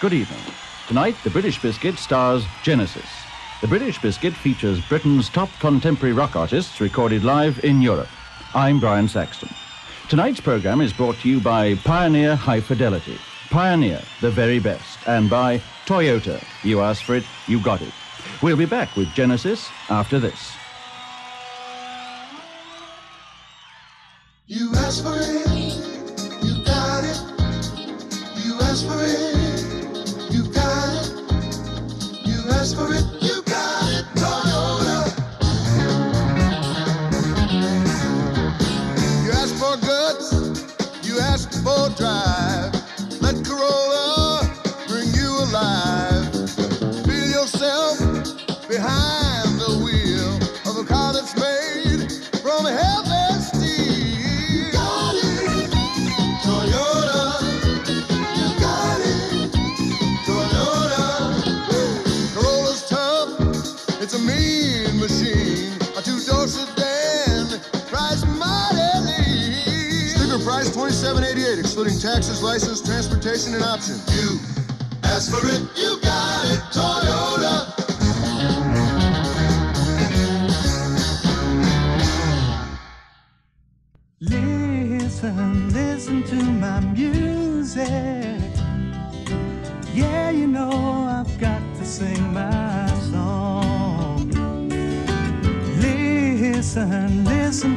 Good evening. Tonight, the British Biscuit stars Genesis. The British Biscuit features Britain's top contemporary rock artists recorded live in Europe. I'm Brian Saxton. Tonight's program is brought to you by Pioneer High Fidelity. Pioneer, the very best. And by Toyota. You asked for it, you got it. We'll be back with Genesis after this.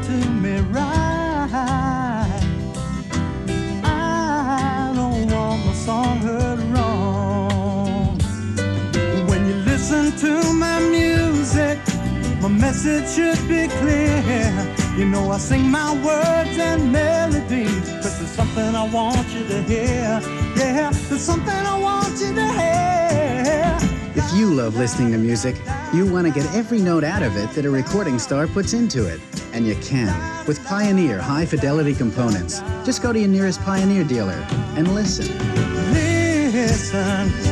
To me right. I don't want my song heard wrong. When you listen to my music, my message should be clear. You know I sing my words and but there's something I want you to hear. Yeah, there's something I want you to hear. If you love listening to music, you want to get every note out of it that a recording star puts into it. And you can with Pioneer high fidelity components. Just go to your nearest Pioneer dealer and listen. Listen,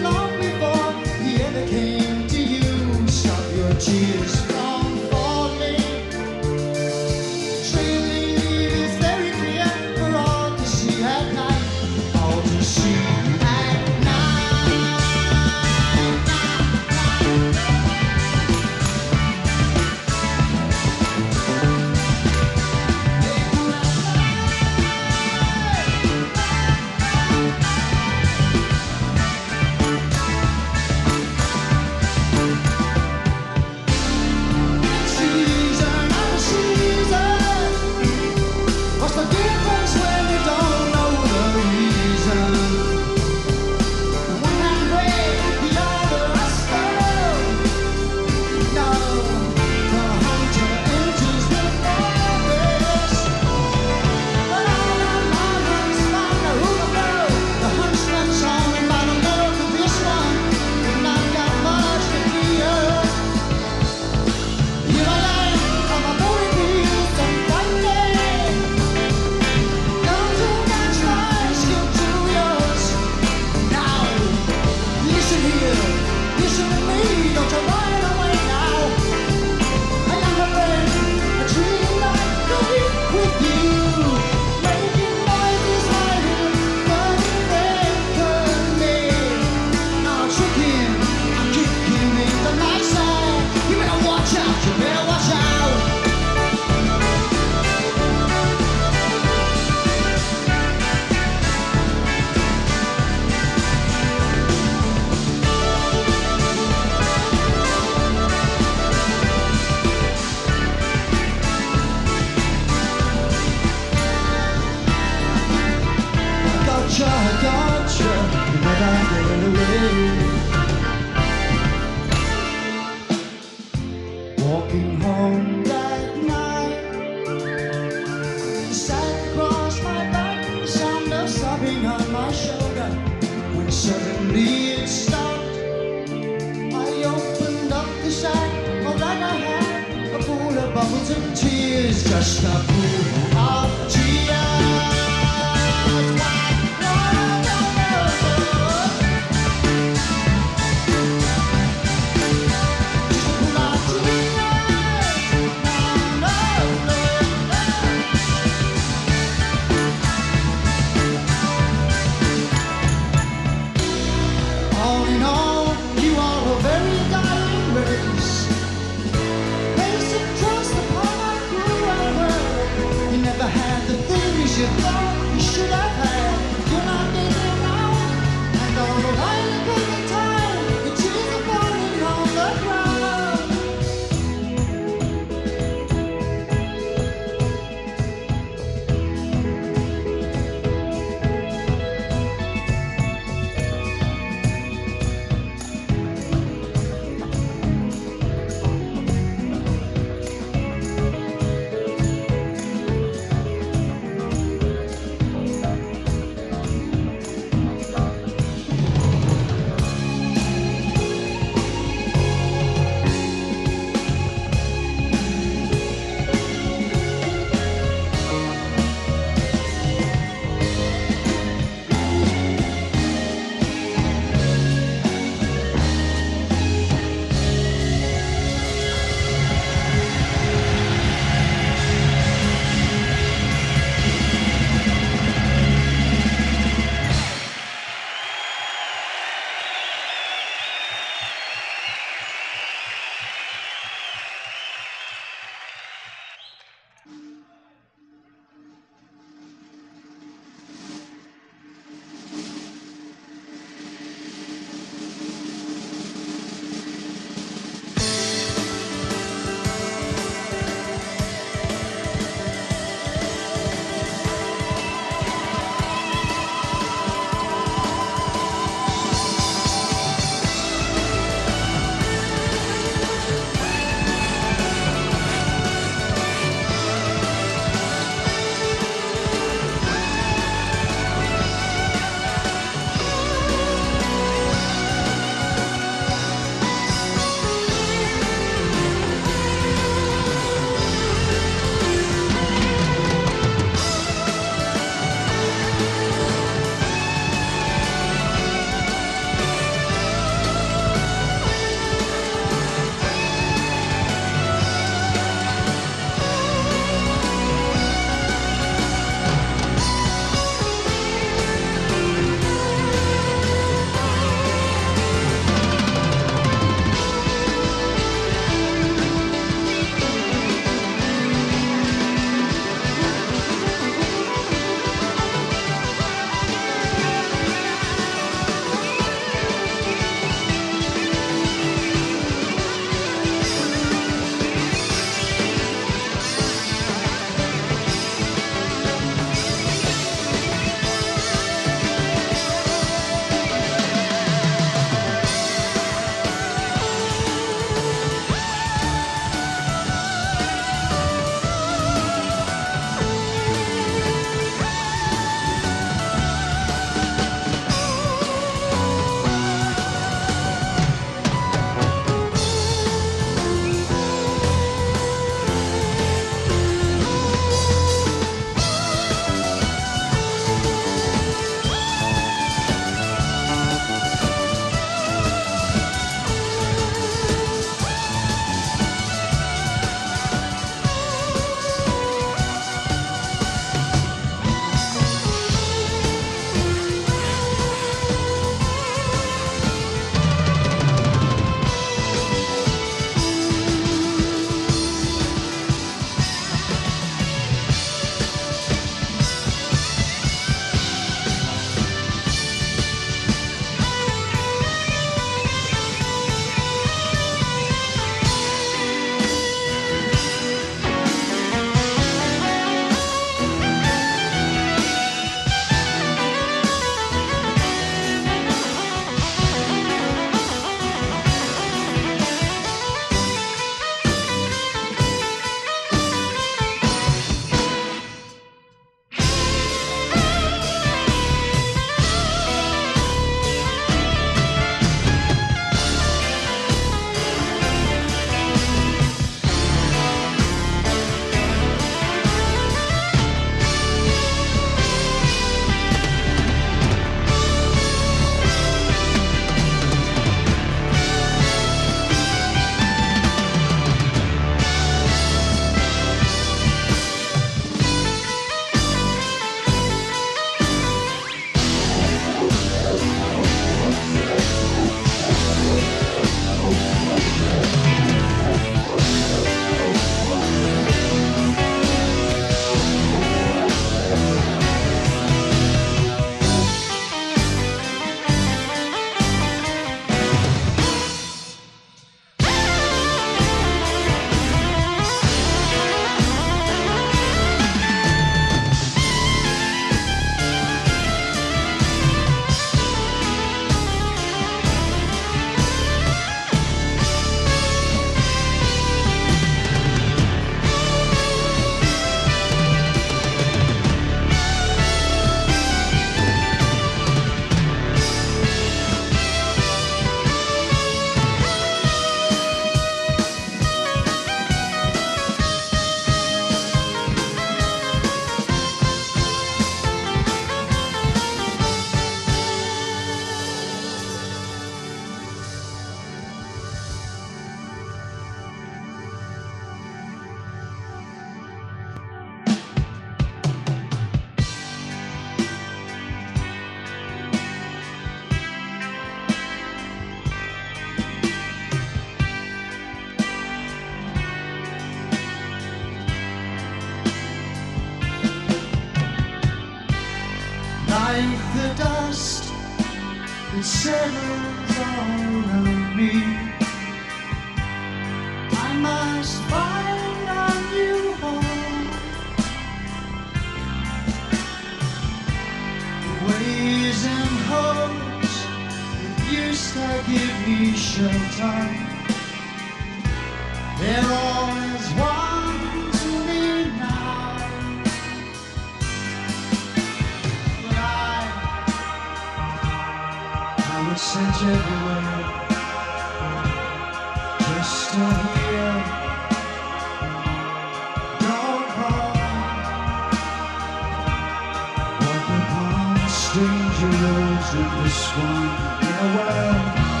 stranger rose in this one in a world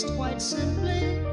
just quite simply.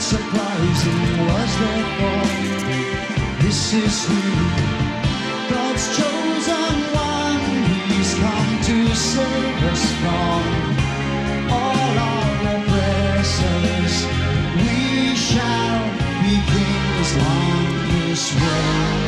Not surprising was therefore this is who God's chosen one. He's come to save us from all our oppressors. We shall be kings long this way.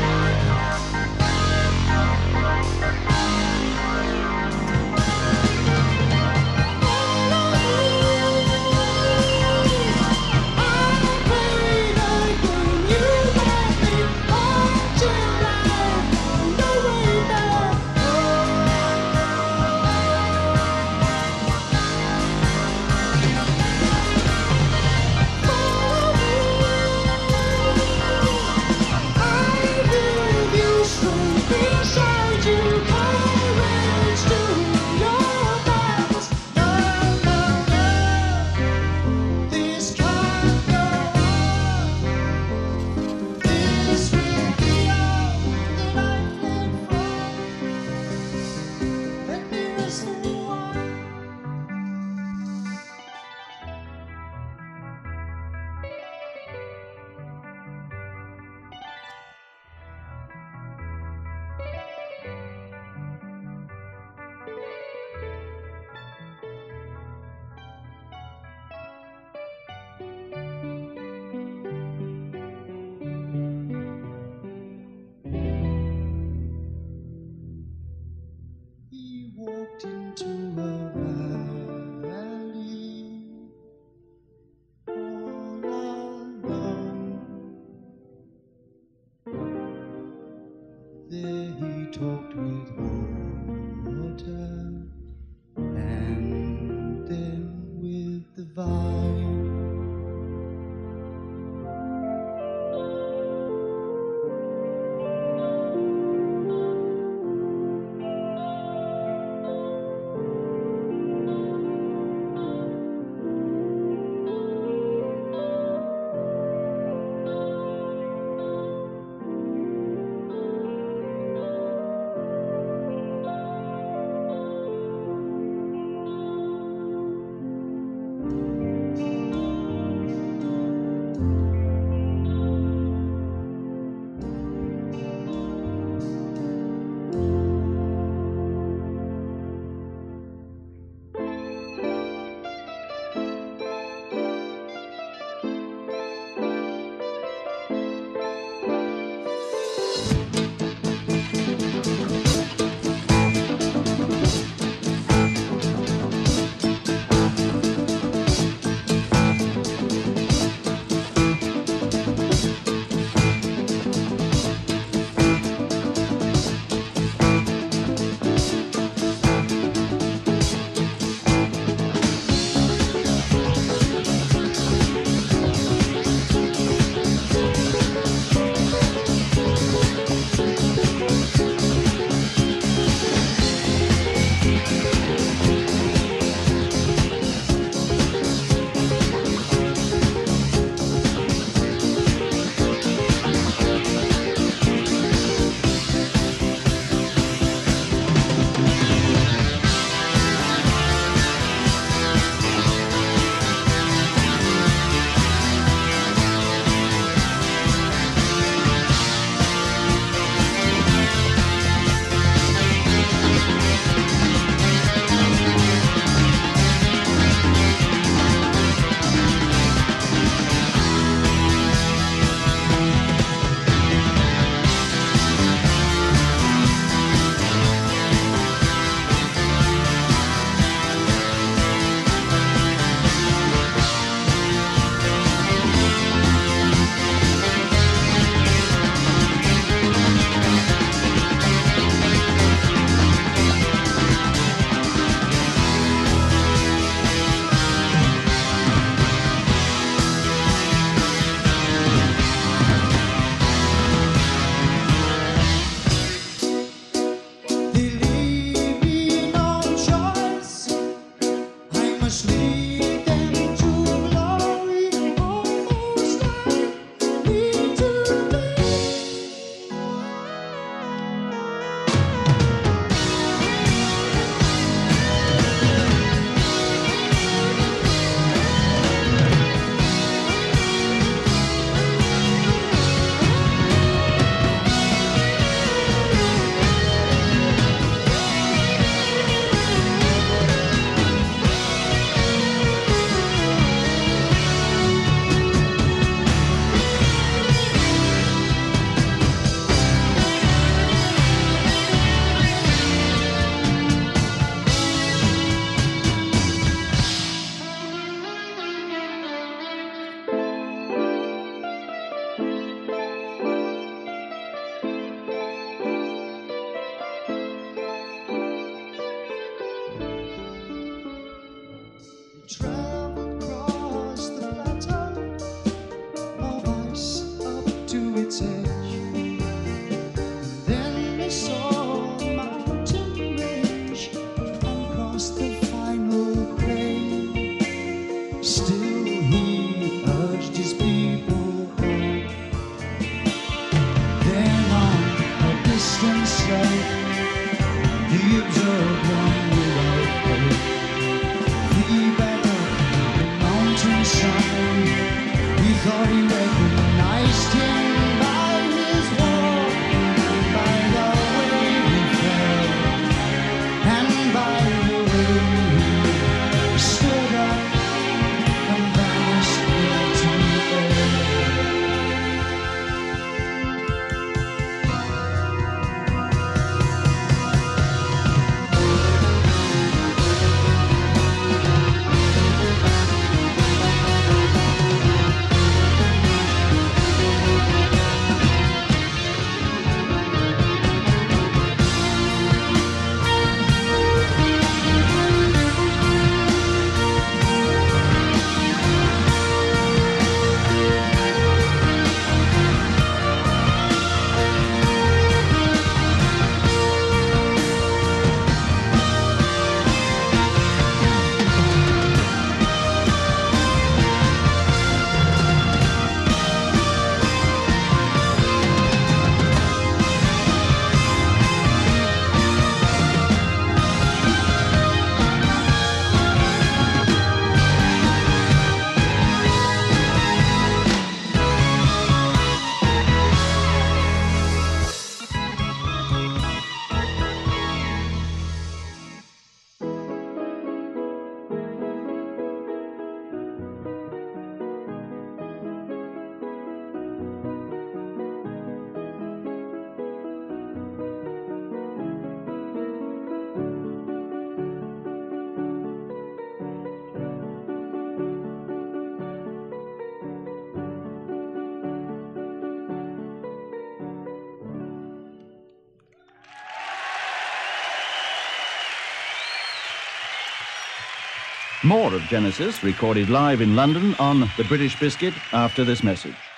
more of Genesis recorded live in London on The British Biscuit after this message.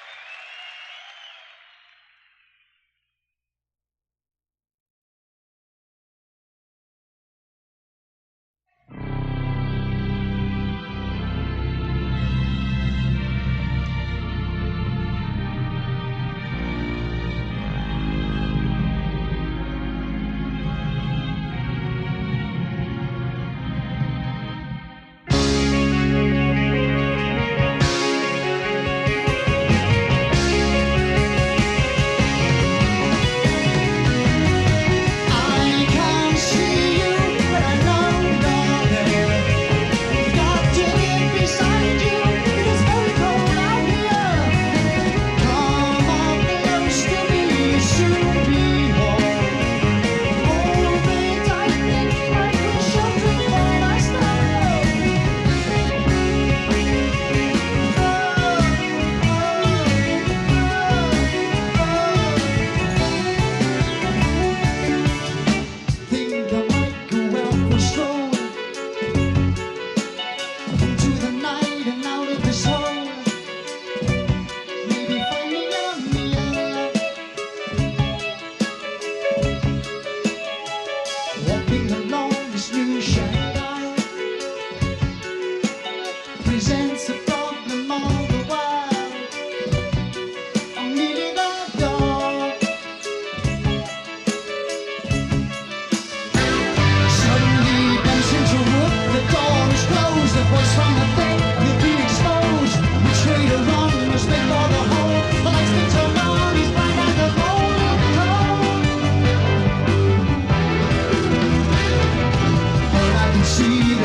see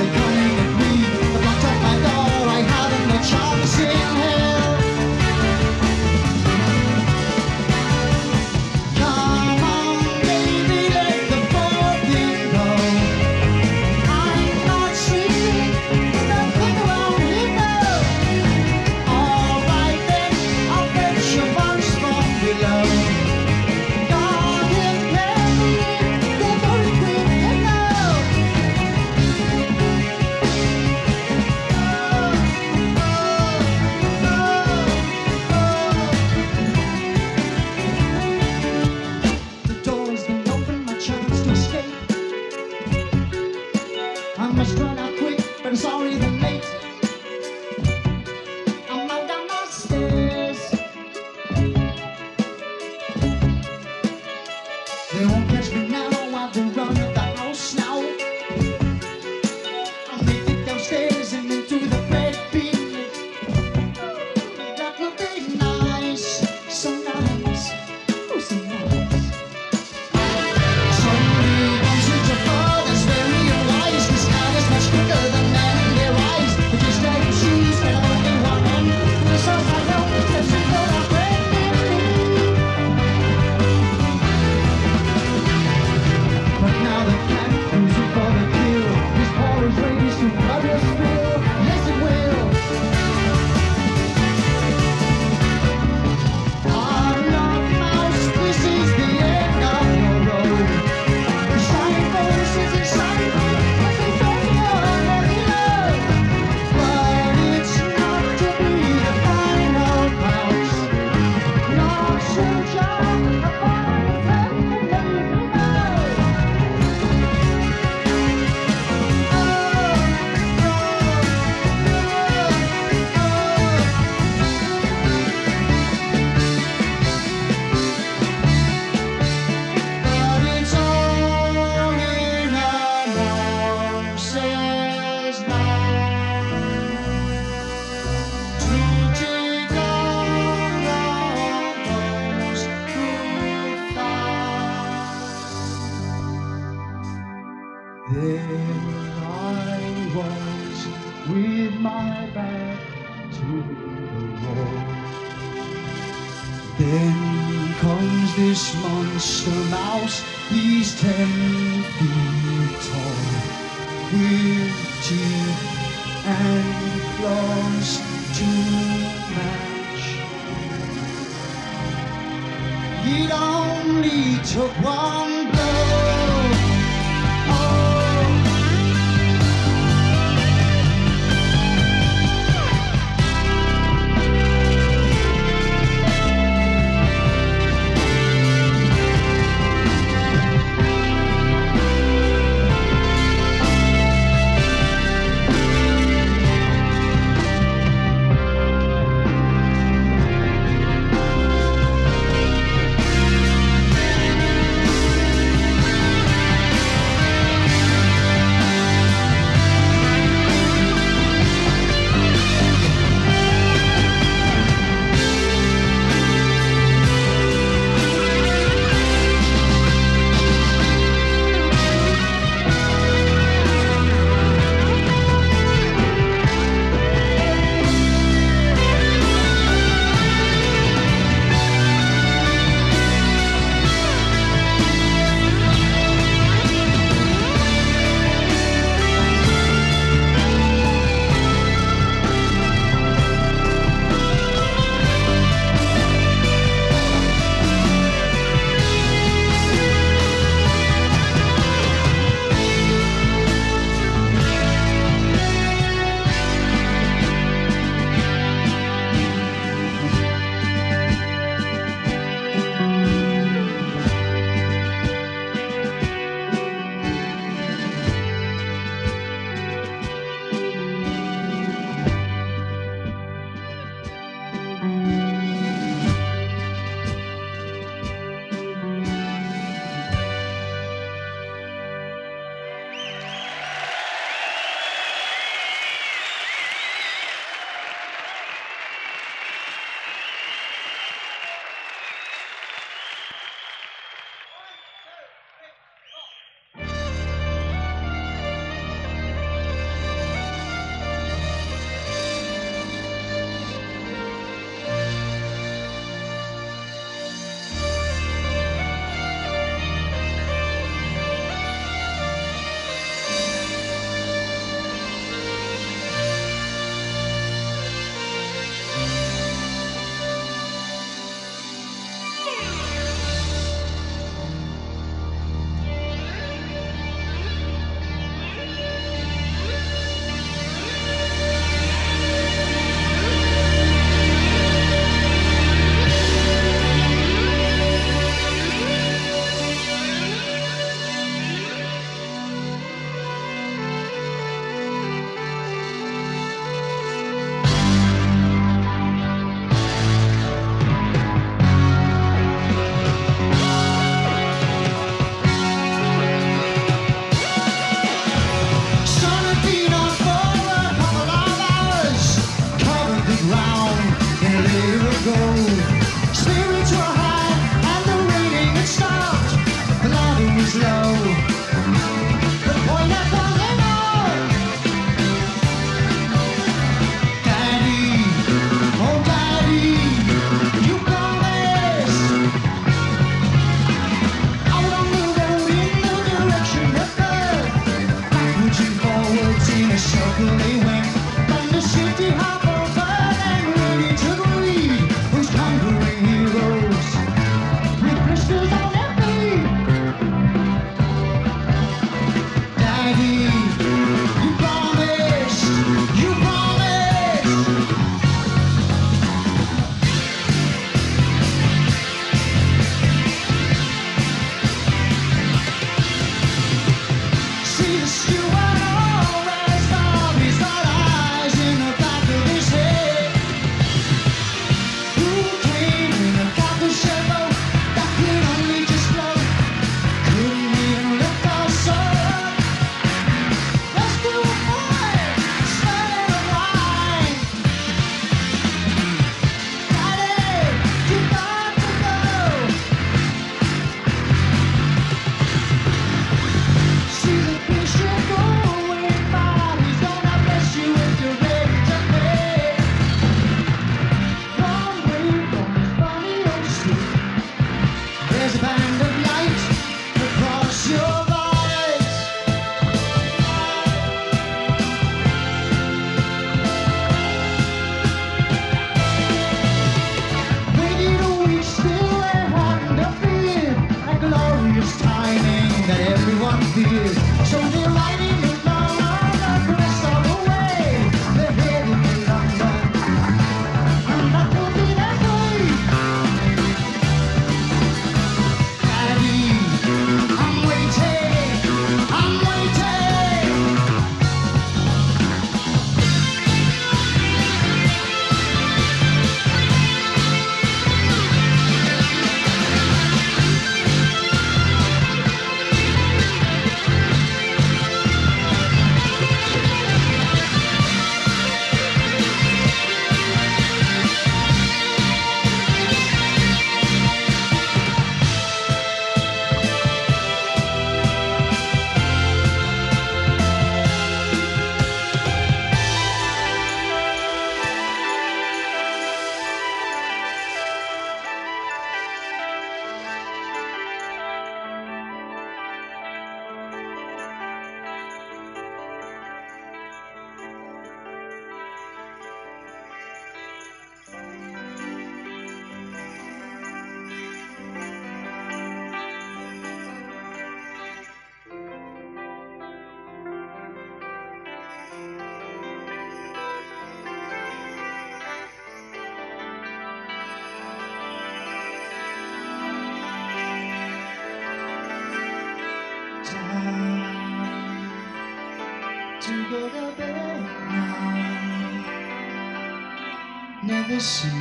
see.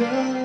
the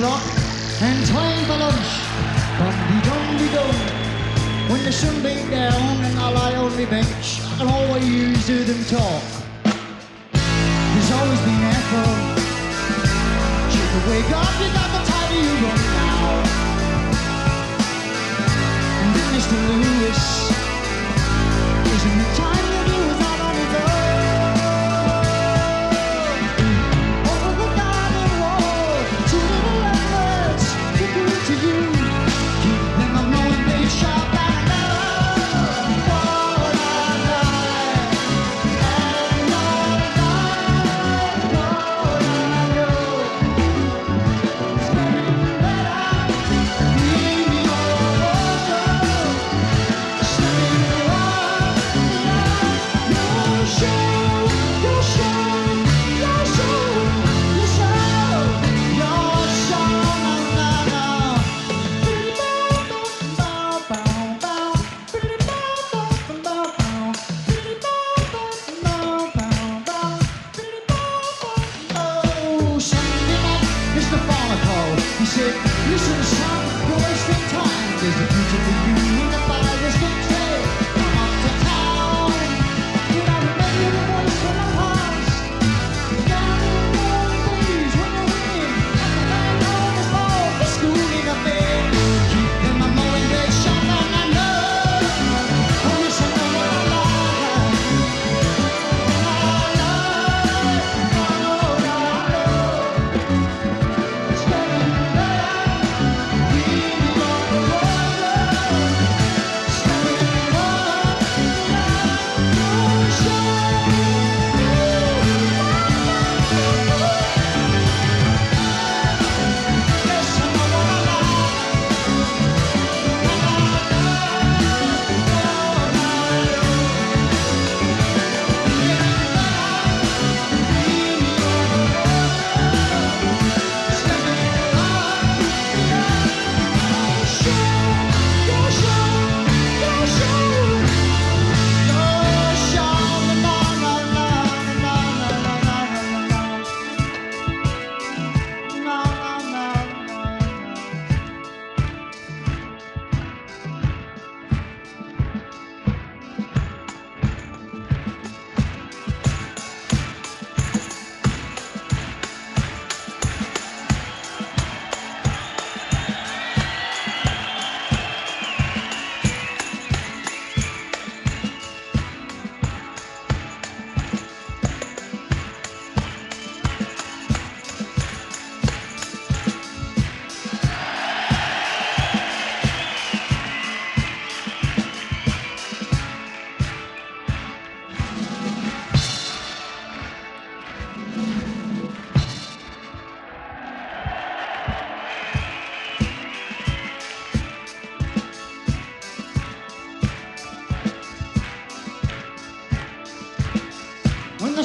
o'clock and time for lunch. But we don't be done. When the sun beat down and I lie on my bench, I can always hear them talk. There's always been echo. Chicken, wake up, you got the time you run now. And then Mr. Lewis.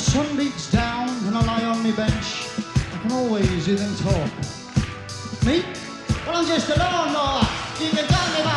sun beats down and I lie on me bench, I can always hear them talk. Me? Well, I'm just alone, all. You can tell me about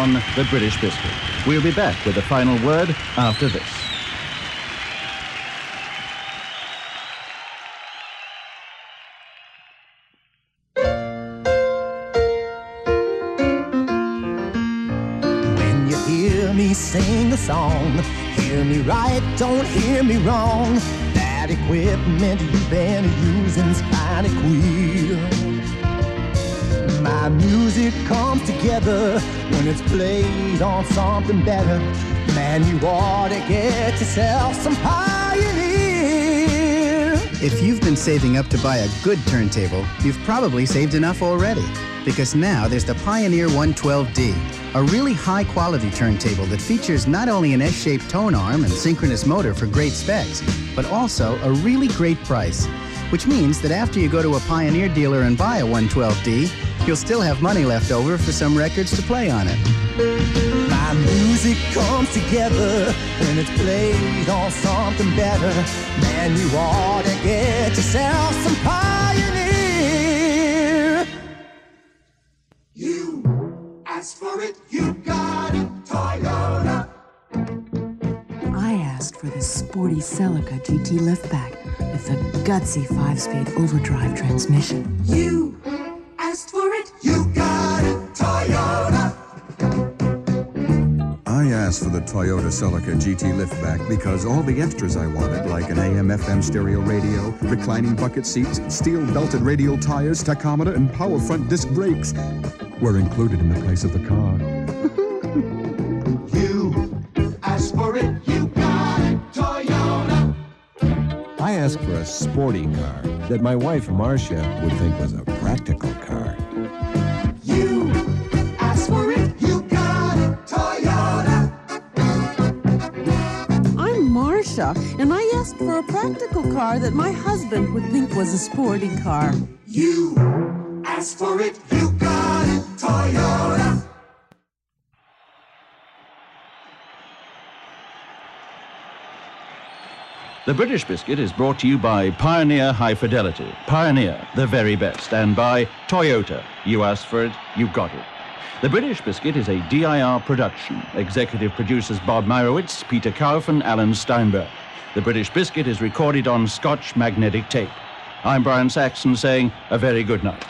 on the British Biscuit. We'll be back with the final word after this. When you hear me sing a song, hear me right, don't hear me wrong. That equipment you've been using's kinda queer. Music comes together when it's played on something better. Man, you ought to get yourself some Pioneer. If you've been saving up to buy a good turntable, you've probably saved enough already. Because now there's the Pioneer 112D, a really high quality turntable that features not only an S shaped tone arm and synchronous motor for great specs, but also a really great price. Which means that after you go to a Pioneer dealer and buy a 112D, you'll still have money left over for some records to play on it. My music comes together when it's played on something better. Man, you ought to get yourself some Pioneer. You asked for it, you got it, Toyota. I asked for the sporty Celica GT liftback with the gutsy five-speed overdrive transmission. You asked for the Toyota Celica GT liftback because all the extras I wanted, like an AM FM stereo radio, reclining bucket seats, steel belted radial tires, tachometer, and power front disc brakes, were included in the price of the car. You asked for it, you got it, Toyota. I asked for a sporty car that my wife Marcia would think was a practical Marcia, and I asked for a practical car that my husband would think was a sporty car. You asked for it, you got it, Toyota. The British Biscuit is brought to you by Pioneer High Fidelity. Pioneer, the very best. And by Toyota. You asked for it, you got it. The British Biscuit is a DIR production. Executive producers Bob Myrowitz, Peter Kauf, and Alan Steinberg. The British Biscuit is recorded on Scotch magnetic tape. I'm Brian Saxon saying a very good night.